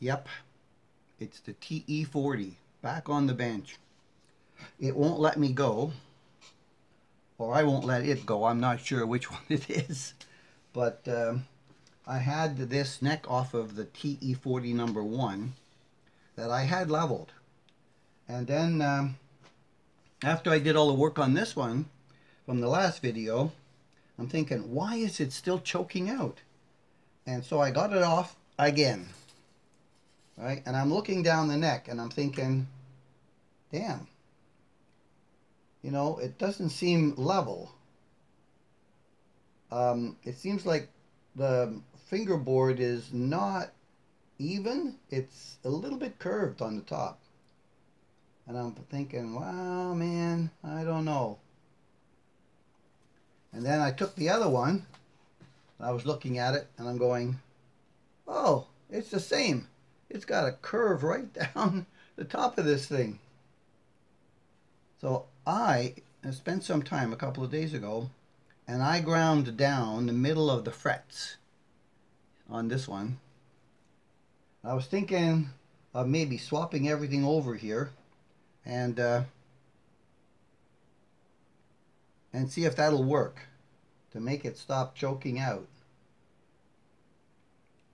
Yep, it's the TE40 back on the bench. It won't let me go, or I won't let it go. I'm not sure which one it is, but um, I had this neck off of the TE40 number one that I had leveled. And then um, after I did all the work on this one from the last video, I'm thinking, why is it still choking out? And so I got it off again. Right? And I'm looking down the neck and I'm thinking, damn. You know, it doesn't seem level. Um, it seems like the fingerboard is not even. It's a little bit curved on the top. And I'm thinking, wow, man, I don't know. And then I took the other one. I was looking at it and I'm going, oh, it's the same. It's got a curve right down the top of this thing. So I spent some time a couple of days ago and I ground down the middle of the frets on this one. I was thinking of maybe swapping everything over here and uh, and see if that'll work to make it stop choking out.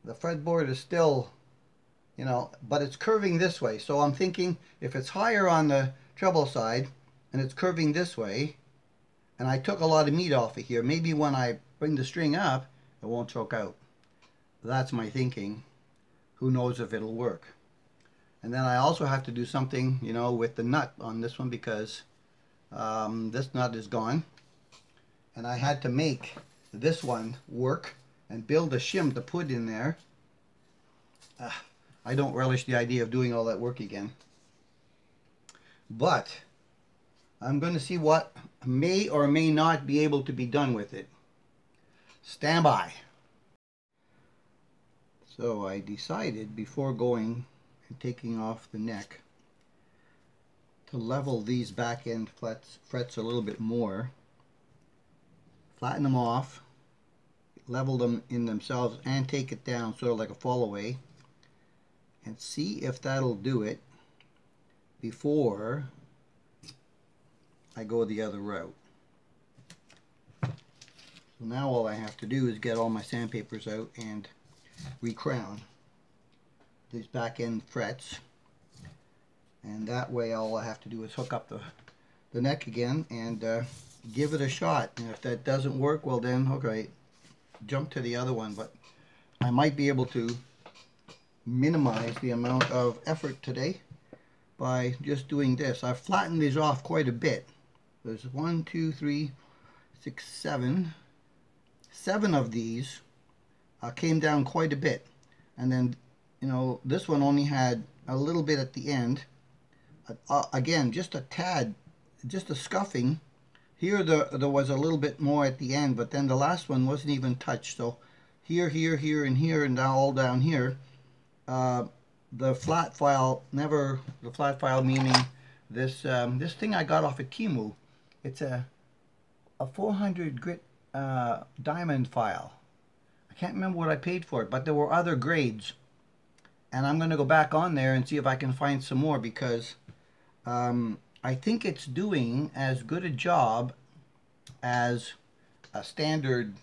The fretboard is still, you know, but it's curving this way. So I'm thinking if it's higher on the treble side and it's curving this way, and I took a lot of meat off of here, maybe when I bring the string up, it won't choke out. That's my thinking. Who knows if it'll work. And then I also have to do something, you know, with the nut on this one because um, this nut is gone. And I had to make this one work and build a shim to put in there. Uh, I don't relish the idea of doing all that work again. But I'm going to see what may or may not be able to be done with it. Stand by. So I decided before going and taking off the neck to level these back end frets, frets a little bit more, flatten them off, level them in themselves and take it down sort of like a fall away and see if that'll do it before I go the other route. So now all I have to do is get all my sandpapers out and recrown these back end frets. And that way all I have to do is hook up the, the neck again and uh, give it a shot. And if that doesn't work well then okay jump to the other one. But I might be able to minimize the amount of effort today by just doing this. I've flattened these off quite a bit. There's one, two, three, six, seven. Seven of these uh, came down quite a bit. And then you know, this one only had a little bit at the end. Uh, again, just a tad, just a scuffing. Here the, there was a little bit more at the end, but then the last one wasn't even touched. So here, here, here, and here, and now all down here, uh, the flat file never, the flat file meaning this um, this thing I got off of Temu. It's a, a 400 grit uh, diamond file. I can't remember what I paid for it, but there were other grades and I'm going to go back on there and see if I can find some more because um, I think it's doing as good a job as a standard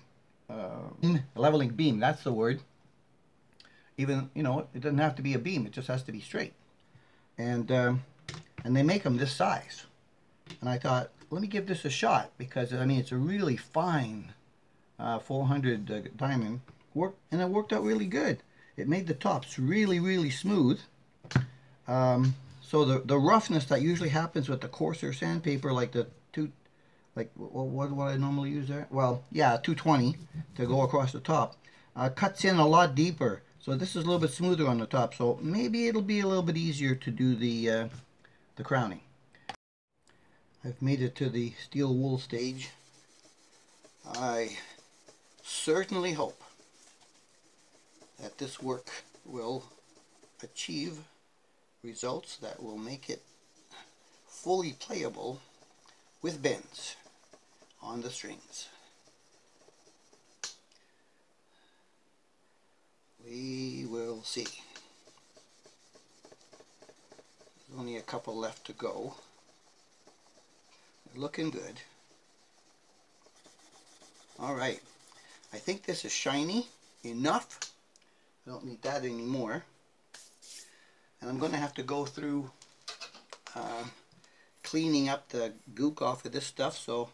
uh, leveling beam. That's the word. Even, you know, it doesn't have to be a beam. It just has to be straight. And, um, and they make them this size. And I thought, let me give this a shot because, I mean, it's a really fine uh, 400 uh, diamond. Work, and it worked out really good. It made the tops really, really smooth. Um, so the, the roughness that usually happens with the coarser sandpaper, like the two, like what, what, what I normally use there? Well, yeah, 220 to go across the top, uh, cuts in a lot deeper. So this is a little bit smoother on the top. So maybe it'll be a little bit easier to do the, uh, the crowning. I've made it to the steel wool stage. I certainly hope that this work will achieve results that will make it fully playable with bends on the strings. We will see. Only a couple left to go. Looking good. Alright. I think this is shiny enough. I don't need that anymore. And I'm going to have to go through uh, cleaning up the gook off of this stuff. So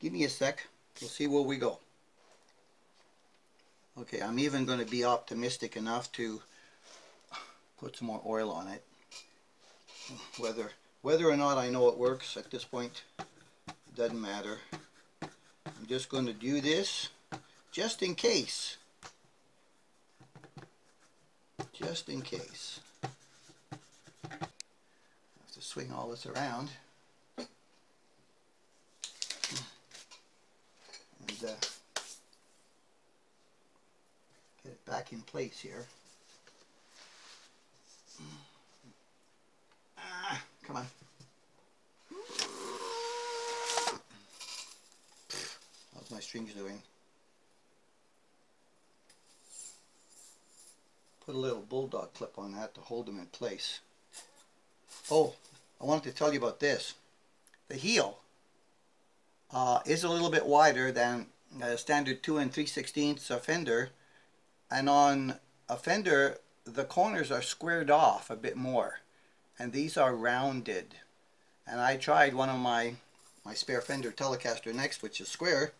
give me a sec. We'll see where we go. Okay, I'm even going to be optimistic enough to put some more oil on it. Whether whether or not I know it works at this point, doesn't matter. I'm just going to do this just in case. Just in case. I have to swing all this around. And uh, get it back in place here. Ah, come on. How's my strings doing? Put a little bulldog clip on that to hold them in place. Oh, I wanted to tell you about this. The heel uh, is a little bit wider than a standard 2 and 3 16 fender and on a fender the corners are squared off a bit more and these are rounded. And I tried one of my my spare fender Telecaster next which is square.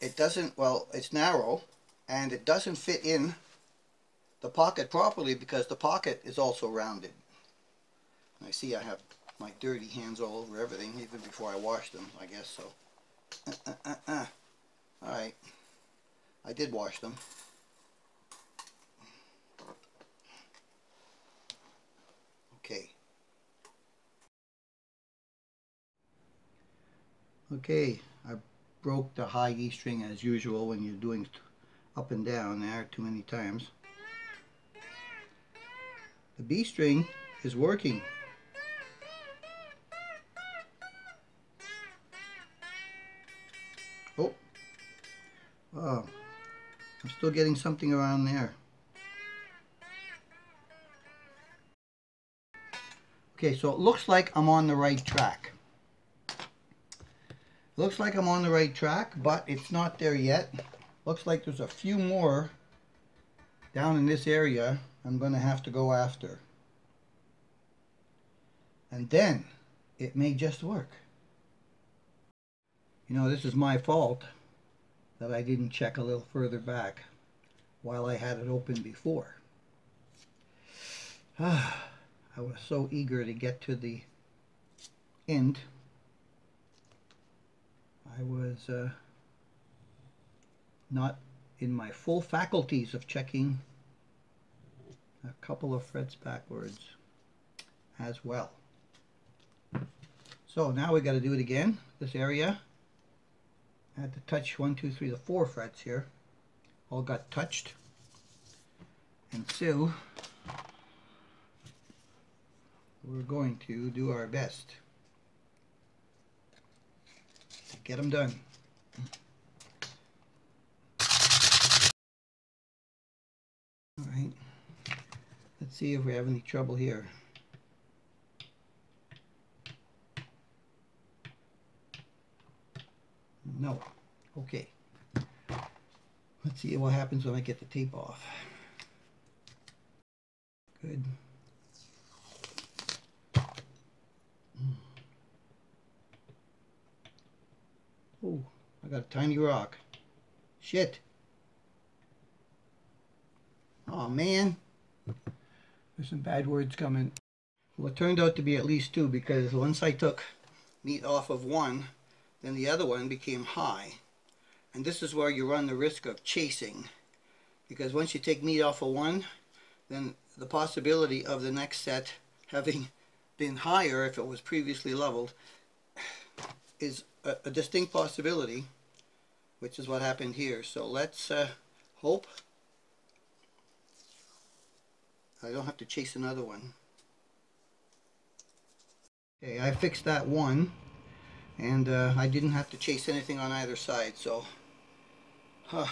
It doesn't well it's narrow and it doesn't fit in the pocket properly because the pocket is also rounded. I see I have my dirty hands all over everything even before I wash them I guess so. Uh, uh, uh, uh. alright I did wash them Okay. Okay, I broke the high E string as usual when you're doing up and down there too many times. The B string is working. Oh, oh, I'm still getting something around there. Okay, so it looks like I'm on the right track. Looks like I'm on the right track, but it's not there yet. Looks like there's a few more down in this area I'm going to have to go after. And then it may just work. You know, this is my fault that I didn't check a little further back while I had it open before. Ah. I was so eager to get to the end. I was uh, not in my full faculties of checking a couple of frets backwards as well. So now we got to do it again, this area. I had to touch one, two, three, the four frets here. All got touched. And so we're going to do our best to get them done. All right, let's see if we have any trouble here. No. Okay. Let's see what happens when I get the tape off. Good. Oh, I got a tiny rock. Shit. Oh man. There's some bad words coming. Well, it turned out to be at least two because once I took meat off of one, then the other one became high. And this is where you run the risk of chasing. Because once you take meat off of one, then the possibility of the next set having been higher if it was previously leveled is a, a distinct possibility, which is what happened here. So let's uh, hope I don't have to chase another one. Okay, I fixed that one, and uh, I didn't have to chase anything on either side, so huh,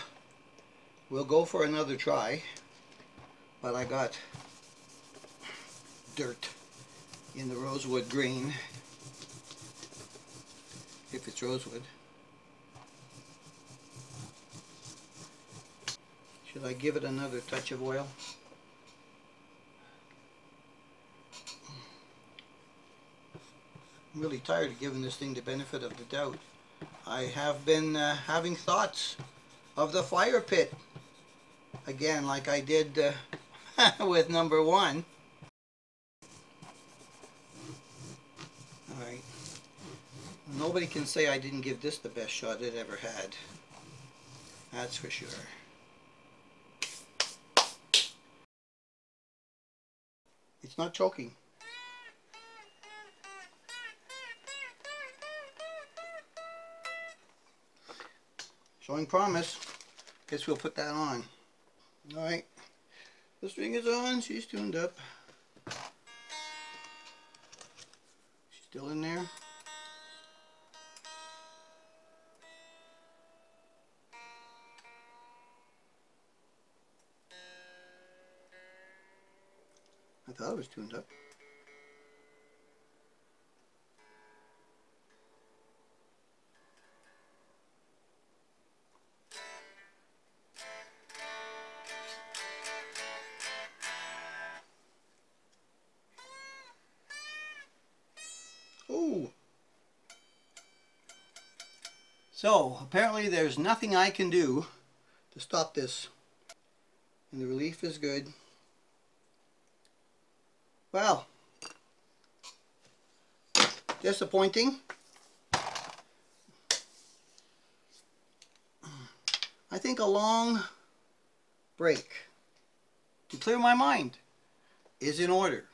we'll go for another try, but I got dirt in the rosewood green, if it's rosewood. Should I give it another touch of oil? I'm really tired of giving this thing the benefit of the doubt. I have been uh, having thoughts of the fire pit again like I did uh, with number one. Alright. Nobody can say I didn't give this the best shot it ever had. That's for sure. It's not choking. Showing promise. Guess we'll put that on. Alright. The string is on. She's tuned up. She's still in there. I thought it was tuned up. Oh. So, apparently there's nothing I can do to stop this. And the relief is good. Well, disappointing. I think a long break to clear my mind is in order.